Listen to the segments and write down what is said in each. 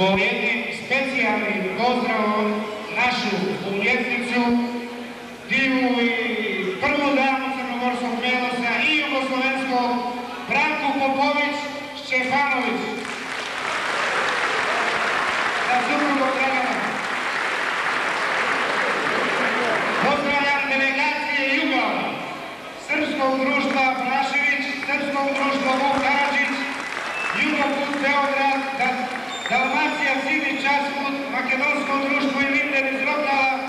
po specijalnim pozdravom našu umjetnicu, divu i prvu danu crnogorskog melosa i jugoslovenskog Branku Popović Štefanović. дека сини част од македонско друштво и Мирле изробнала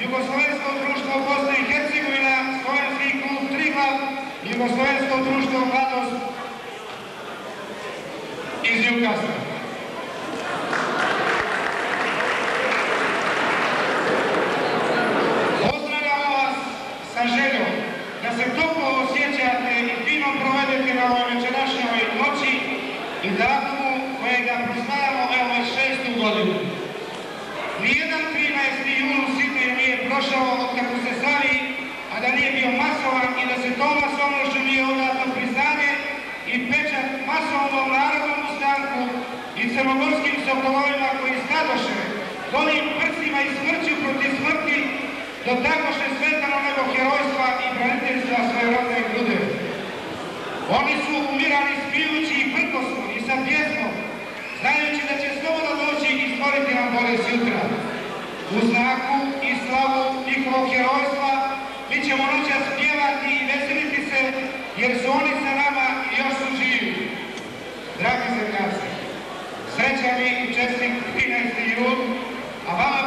Југословенско друштво Босна и Херцеговина, Словенски клуб Триглав, Југословенско друштво Младост из Јукасна. crnogorskim sokolovima koji stadoše svojim prsima i smrću protiv smrti dotakoše svetano nego herojstva i braniteljstva svoje rodne grude. Oni su umirali spijući i prkosno i sa pjesmom, znajući da će slobodno doći i stvoriti nam bolje sutra. U znaku i slavu njihovog herojstva mi ćemo noćas spjevati i veseliti se jer su oni sa nama i još su živi. Dragi zemljaci, naturally interesting just to you. About